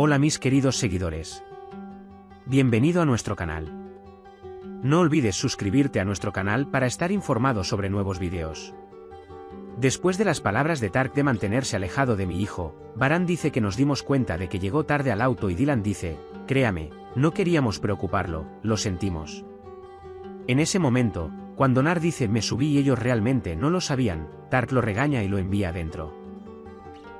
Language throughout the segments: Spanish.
Hola mis queridos seguidores. Bienvenido a nuestro canal. No olvides suscribirte a nuestro canal para estar informado sobre nuevos vídeos. Después de las palabras de Tark de mantenerse alejado de mi hijo, Baran dice que nos dimos cuenta de que llegó tarde al auto y Dylan dice, créame, no queríamos preocuparlo, lo sentimos. En ese momento, cuando Nar dice me subí y ellos realmente no lo sabían, Tark lo regaña y lo envía adentro.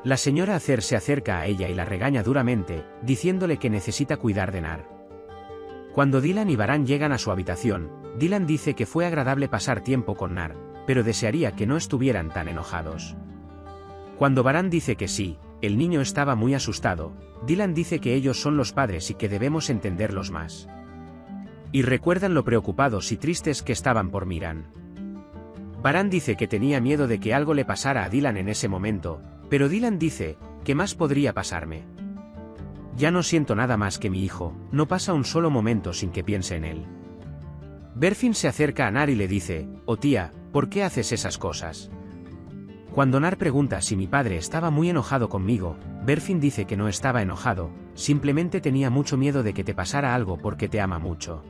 La señora Acer se acerca a ella y la regaña duramente, diciéndole que necesita cuidar de Nar. Cuando Dylan y Baran llegan a su habitación, Dylan dice que fue agradable pasar tiempo con Nar, pero desearía que no estuvieran tan enojados. Cuando Baran dice que sí, el niño estaba muy asustado, Dylan dice que ellos son los padres y que debemos entenderlos más. Y recuerdan lo preocupados y tristes que estaban por Miran. Baran dice que tenía miedo de que algo le pasara a Dylan en ese momento, pero Dylan dice, ¿qué más podría pasarme? Ya no siento nada más que mi hijo, no pasa un solo momento sin que piense en él. Berfin se acerca a Nar y le dice, oh tía, ¿por qué haces esas cosas? Cuando Nar pregunta si mi padre estaba muy enojado conmigo, Berfin dice que no estaba enojado, simplemente tenía mucho miedo de que te pasara algo porque te ama mucho.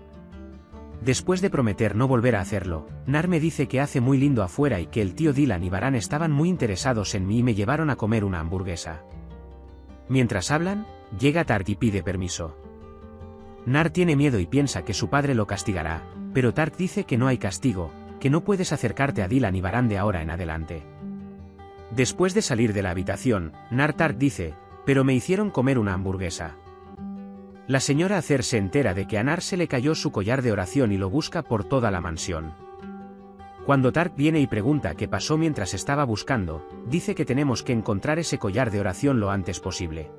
Después de prometer no volver a hacerlo, Nar me dice que hace muy lindo afuera y que el tío Dylan y Baran estaban muy interesados en mí y me llevaron a comer una hamburguesa. Mientras hablan, llega Tark y pide permiso. Nar tiene miedo y piensa que su padre lo castigará, pero Tark dice que no hay castigo, que no puedes acercarte a Dylan y Baran de ahora en adelante. Después de salir de la habitación, Nar Tark dice, pero me hicieron comer una hamburguesa. La señora Acer se entera de que a Nar se le cayó su collar de oración y lo busca por toda la mansión. Cuando Tark viene y pregunta qué pasó mientras estaba buscando, dice que tenemos que encontrar ese collar de oración lo antes posible.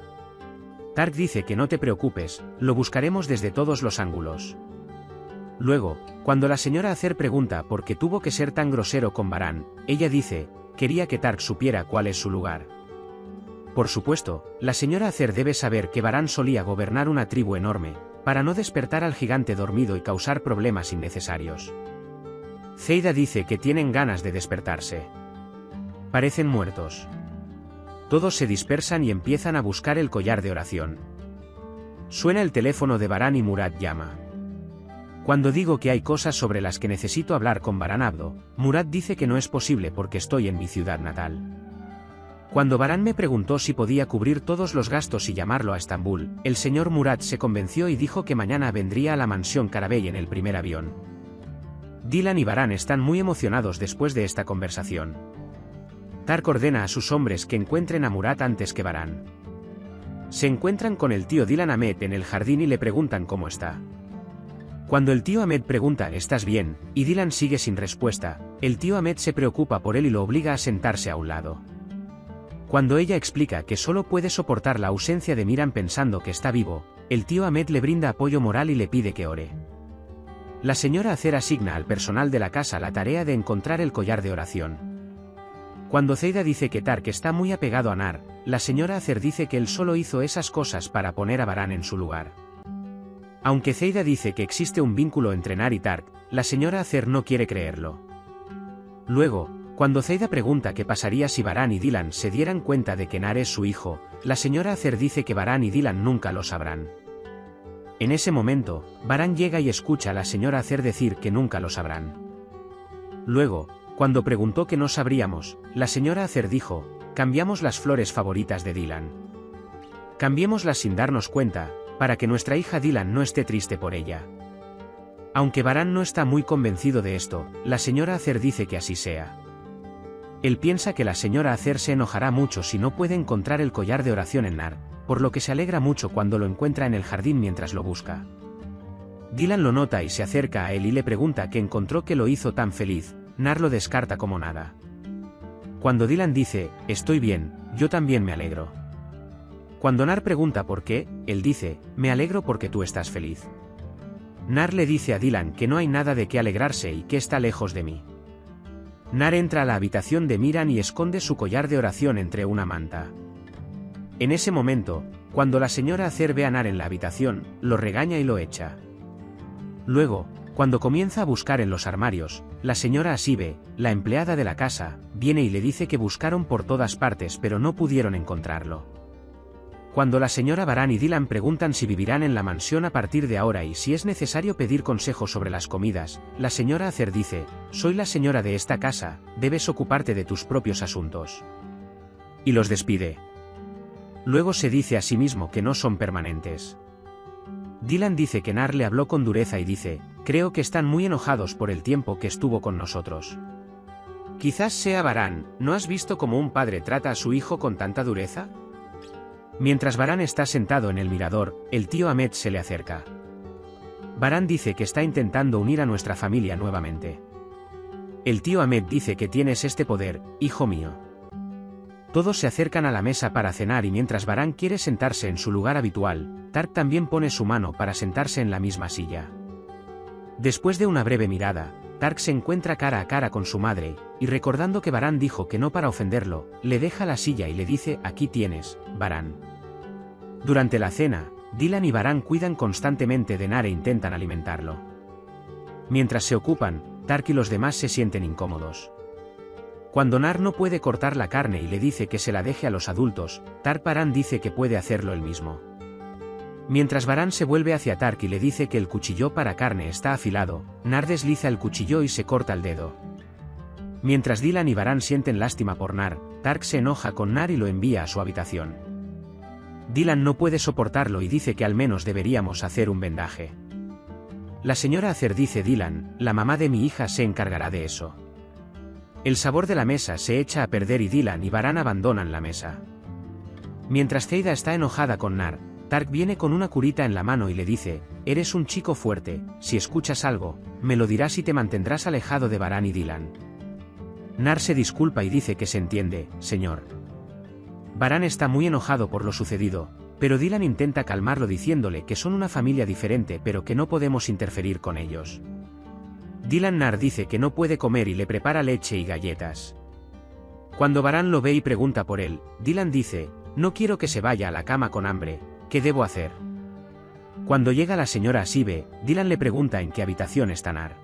Tark dice que no te preocupes, lo buscaremos desde todos los ángulos. Luego, cuando la señora Acer pregunta por qué tuvo que ser tan grosero con Baran, ella dice, quería que Tark supiera cuál es su lugar. Por supuesto, la señora Acer debe saber que Baran solía gobernar una tribu enorme, para no despertar al gigante dormido y causar problemas innecesarios. Zeida dice que tienen ganas de despertarse. Parecen muertos. Todos se dispersan y empiezan a buscar el collar de oración. Suena el teléfono de Baran y Murad llama. Cuando digo que hay cosas sobre las que necesito hablar con Baran Abdo, Murad dice que no es posible porque estoy en mi ciudad natal. Cuando Baran me preguntó si podía cubrir todos los gastos y llamarlo a Estambul, el señor Murad se convenció y dijo que mañana vendría a la mansión Carabey en el primer avión. Dylan y Baran están muy emocionados después de esta conversación. Tark ordena a sus hombres que encuentren a Murad antes que Baran. Se encuentran con el tío Dylan Ahmed en el jardín y le preguntan cómo está. Cuando el tío Ahmed pregunta ¿estás bien? y Dylan sigue sin respuesta, el tío Ahmed se preocupa por él y lo obliga a sentarse a un lado. Cuando ella explica que solo puede soportar la ausencia de Miran pensando que está vivo, el tío Ahmed le brinda apoyo moral y le pide que ore. La señora Acer asigna al personal de la casa la tarea de encontrar el collar de oración. Cuando Zeida dice que Tark está muy apegado a Nar, la señora Acer dice que él solo hizo esas cosas para poner a Baran en su lugar. Aunque Zeida dice que existe un vínculo entre Nar y Tark, la señora Acer no quiere creerlo. Luego, cuando Zeida pregunta qué pasaría si Baran y Dylan se dieran cuenta de que Nar es su hijo, la señora Acer dice que Baran y Dylan nunca lo sabrán. En ese momento, Baran llega y escucha a la señora Acer decir que nunca lo sabrán. Luego, cuando preguntó que no sabríamos, la señora Acer dijo, cambiamos las flores favoritas de Dylan. Cambiémoslas sin darnos cuenta, para que nuestra hija Dylan no esté triste por ella. Aunque Baran no está muy convencido de esto, la señora Acer dice que así sea. Él piensa que la señora Acer se enojará mucho si no puede encontrar el collar de oración en Nar, por lo que se alegra mucho cuando lo encuentra en el jardín mientras lo busca. Dylan lo nota y se acerca a él y le pregunta qué encontró que lo hizo tan feliz, Nar lo descarta como nada. Cuando Dylan dice, estoy bien, yo también me alegro. Cuando Nar pregunta por qué, él dice, me alegro porque tú estás feliz. Nar le dice a Dylan que no hay nada de qué alegrarse y que está lejos de mí. Nar entra a la habitación de Miran y esconde su collar de oración entre una manta. En ese momento, cuando la señora Acer ve a Nar en la habitación, lo regaña y lo echa. Luego, cuando comienza a buscar en los armarios, la señora Asibe, la empleada de la casa, viene y le dice que buscaron por todas partes pero no pudieron encontrarlo. Cuando la señora Baran y Dylan preguntan si vivirán en la mansión a partir de ahora y si es necesario pedir consejo sobre las comidas, la señora Acer dice, soy la señora de esta casa, debes ocuparte de tus propios asuntos. Y los despide. Luego se dice a sí mismo que no son permanentes. Dylan dice que Nar le habló con dureza y dice, creo que están muy enojados por el tiempo que estuvo con nosotros. Quizás sea Baran, ¿no has visto cómo un padre trata a su hijo con tanta dureza? Mientras Baran está sentado en el mirador, el tío Ahmed se le acerca. Baran dice que está intentando unir a nuestra familia nuevamente. El tío Ahmed dice que tienes este poder, hijo mío. Todos se acercan a la mesa para cenar y mientras Baran quiere sentarse en su lugar habitual, Tark también pone su mano para sentarse en la misma silla. Después de una breve mirada, Tark se encuentra cara a cara con su madre, y recordando que Baran dijo que no para ofenderlo, le deja la silla y le dice aquí tienes, Baran. Durante la cena, Dylan y Baran cuidan constantemente de Nar e intentan alimentarlo. Mientras se ocupan, Tark y los demás se sienten incómodos. Cuando Nar no puede cortar la carne y le dice que se la deje a los adultos, Tark Baran dice que puede hacerlo él mismo. Mientras Baran se vuelve hacia Tark y le dice que el cuchillo para carne está afilado, Nar desliza el cuchillo y se corta el dedo. Mientras Dylan y Baran sienten lástima por Nar, Tark se enoja con Nar y lo envía a su habitación. Dylan no puede soportarlo y dice que al menos deberíamos hacer un vendaje. La señora Acer dice Dylan, la mamá de mi hija se encargará de eso. El sabor de la mesa se echa a perder y Dylan y Baran abandonan la mesa. Mientras Zeida está enojada con Nar, Tark viene con una curita en la mano y le dice, eres un chico fuerte, si escuchas algo, me lo dirás y te mantendrás alejado de Baran y Dylan. Nar se disculpa y dice que se entiende, señor. Baran está muy enojado por lo sucedido, pero Dylan intenta calmarlo diciéndole que son una familia diferente pero que no podemos interferir con ellos. Dylan Nar dice que no puede comer y le prepara leche y galletas. Cuando Baran lo ve y pregunta por él, Dylan dice, no quiero que se vaya a la cama con hambre, ¿qué debo hacer? Cuando llega la señora Asibe, Dylan le pregunta en qué habitación está Nar.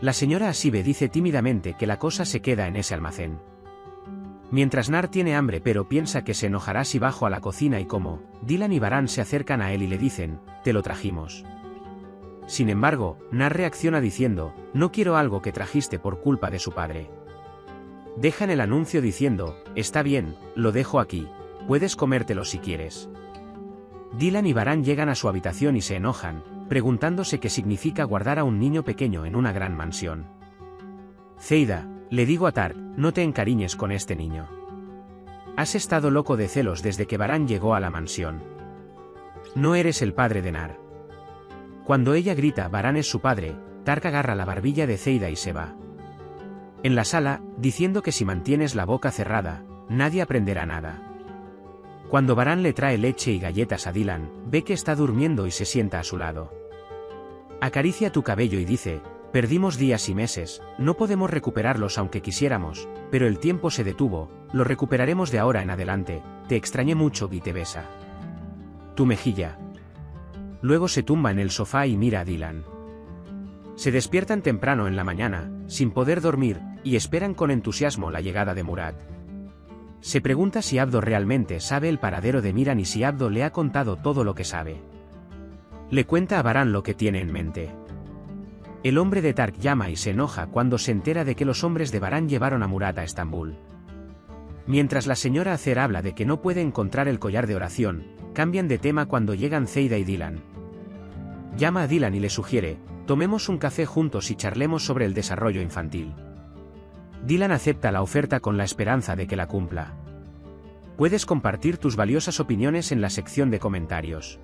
La señora Asibe dice tímidamente que la cosa se queda en ese almacén. Mientras Nar tiene hambre pero piensa que se enojará si bajo a la cocina y como, Dylan y Baran se acercan a él y le dicen, te lo trajimos. Sin embargo, Nar reacciona diciendo, no quiero algo que trajiste por culpa de su padre. Dejan el anuncio diciendo, está bien, lo dejo aquí, puedes comértelo si quieres. Dylan y Baran llegan a su habitación y se enojan, preguntándose qué significa guardar a un niño pequeño en una gran mansión. Zeida, le digo a Tark, no te encariñes con este niño. Has estado loco de celos desde que Baran llegó a la mansión. No eres el padre de Nar. Cuando ella grita Baran es su padre, Tark agarra la barbilla de Zeida y se va. En la sala, diciendo que si mantienes la boca cerrada, nadie aprenderá nada. Cuando Baran le trae leche y galletas a Dylan, ve que está durmiendo y se sienta a su lado. Acaricia tu cabello y dice, perdimos días y meses, no podemos recuperarlos aunque quisiéramos, pero el tiempo se detuvo, lo recuperaremos de ahora en adelante, te extrañé mucho y te besa. Tu mejilla, Luego se tumba en el sofá y mira a Dylan. Se despiertan temprano en la mañana, sin poder dormir, y esperan con entusiasmo la llegada de Murad. Se pregunta si Abdo realmente sabe el paradero de Miran y si Abdo le ha contado todo lo que sabe. Le cuenta a Baran lo que tiene en mente. El hombre de Tark llama y se enoja cuando se entera de que los hombres de Baran llevaron a Murad a Estambul. Mientras la señora Acer habla de que no puede encontrar el collar de oración, cambian de tema cuando llegan Zeida y Dylan. Llama a Dylan y le sugiere, tomemos un café juntos y charlemos sobre el desarrollo infantil. Dylan acepta la oferta con la esperanza de que la cumpla. Puedes compartir tus valiosas opiniones en la sección de comentarios.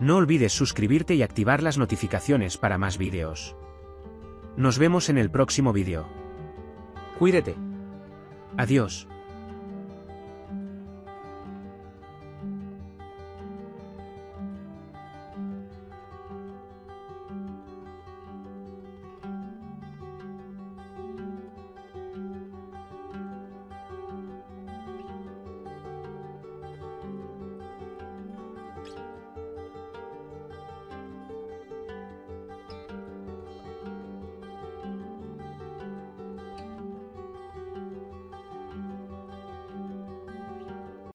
No olvides suscribirte y activar las notificaciones para más vídeos. Nos vemos en el próximo vídeo. Cuídate. Adiós.